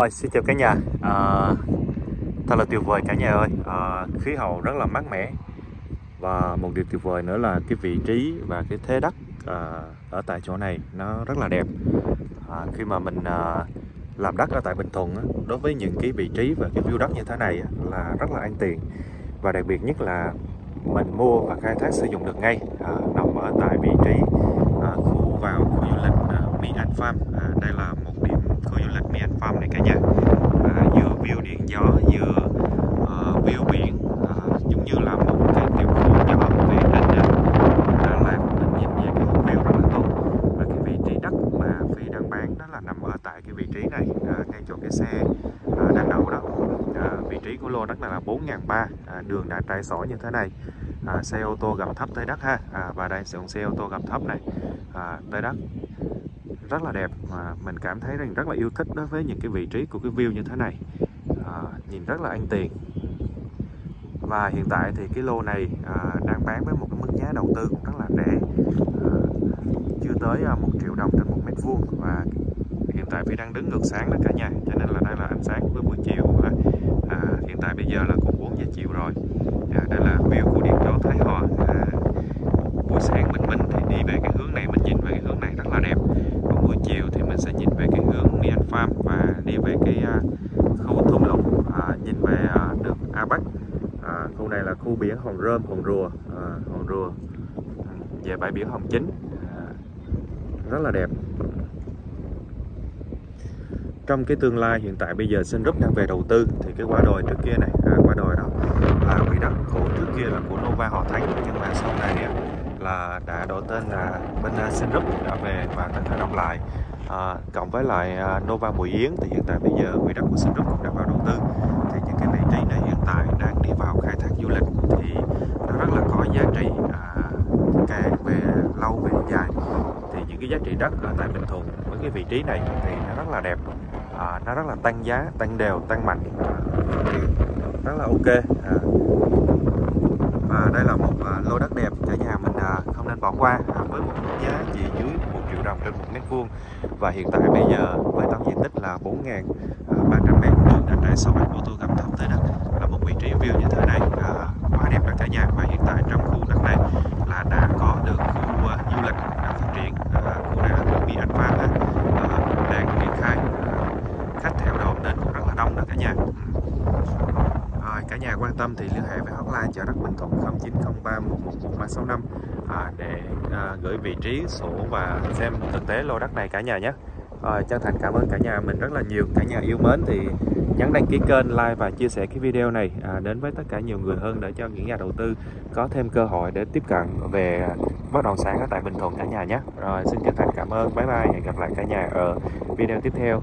Rồi, xin chào cả nhà. À, Thật là tuyệt vời cả nhà ơi. À, Khí hậu rất là mát mẻ. Và một điều tuyệt vời nữa là cái vị trí và cái thế đất à, ở tại chỗ này nó rất là đẹp. À, Khi mà mình à, làm đất ở tại Bình Thuận á, đối với những cái vị trí và cái view đất như thế này á, là rất là an tiền Và đặc biệt nhất là mình mua và khai thác sử dụng được ngay. À, nằm ở tại vị trí à, khu vào khu du lịch à, Mỹ An Farm. À, đây là một điểm khu du lịch Mỹ An Farm này cả nhà. À, vừa view điện gió vừa ờ, uh, view biển à, giống như là một cái tiểu khu nhỏ về đỉnh Đà Lạt mình nhìn về cái hướng view rất là tốt. Và cái vị trí đất mà Phi đang bán đó là nằm ở tại cái vị trí này à, ngay chỗ cái xe à, đang đậu đó. À, vị trí của lô đất này là bốn ngàn ba à, đường đã trải sỏi như thế này. À, xe ô tô gầm thấp tới đất ha. À, và đây sử dụng xe ô tô gầm thấp này. À, tới đất rất là đẹp mà mình cảm thấy rằng rất là yêu thích đối với những cái vị trí của cái view như thế này. À, nhìn rất là ăn tiền. Và hiện tại thì cái lô này à, đang bán với một cái mức giá đầu tư cũng rất là rẻ. À, chưa tới à, một triệu đồng trên một mét vuông và hiện tại vì đang đứng ngược sáng đó cả nhà cho nên là đây là ánh sáng với buổi chiều. Và à, hiện tại bây giờ là cũng 4 giờ chiều rồi à, đây là view của điện gió Thái Hòa à, buổi sáng bình minh thì đi về cái hướng này mình nhìn về cái hướng này rất là đẹp còn buổi chiều thì mình sẽ nhìn về cái hướng Mian Farm và đi về cái uh, khu thung lũng uh, nhìn về uh, đường A Bắc uh, khu biển Hòn Rơm Hòn Rùa. À, Hòn Rùa. Về bãi biển Hòn Chính. À, rất là đẹp. Trong cái tương lai hiện tại bây giờ Sun Group đang về đầu tư thì cái quả đồi trước kia này à, quả đồi đó là quỹ đất của trước kia là của Nova Họ Thánh. Nhưng mà sau này là đã đổi tên là bên à, Sun Group đã về và tận khởi động lại. À, cộng với lại à, Nova Bùi Yến thì hiện tại bây giờ quỹ đất của Sun Group cũng đã vào đầu tư thì những cái vị trí này hiện tại đang đi vào khai thác du lịch thì nó rất là có giá trị à, càng về lâu về dài thì những cái giá trị đất ở tại Bình Thuận. Với cái vị trí này thì nó rất là đẹp. À, nó rất là tăng giá tăng đều tăng mạnh. Rất là ok. À. và đây là một à, lô đất đẹp cả nhà mình à, không nên bỏ qua à, với một mức giá chỉ dưới một triệu đồng trên một mét vuông. Và hiện tại bây giờ với tổng diện tích là 4.300 à, mét vuông đã trải sỏi ô tô gầm thông tới đất. Là một vị trí view như thế này à, quá đẹp rồi cả nhà và hiện tại trong khu đất này là đã có được khu uh, du lịch đang phát triển à, khu này là khu Mỹ An Farm à, đang triển khai à, khách theo đồn đến cũng rất là đông đó cả nhà rồi cả nhà quan tâm thì liên hệ với hotline chợ đất Bình Thuận 0903 111 à, để à, gửi vị trí sổ và xem thực tế lô đất này cả nhà nhé. Rồi, chân thành cảm ơn cả nhà mình rất là nhiều. Cả nhà yêu mến thì nhấn đăng ký kênh like và chia sẻ cái video này à, đến với tất cả nhiều người hơn để cho những nhà đầu tư có thêm cơ hội để tiếp cận về bất động sản ở tại Bình Thuận cả nhà nhé. Rồi xin chân thành cảm ơn. Bye bye. Hẹn gặp lại cả nhà ở video tiếp theo.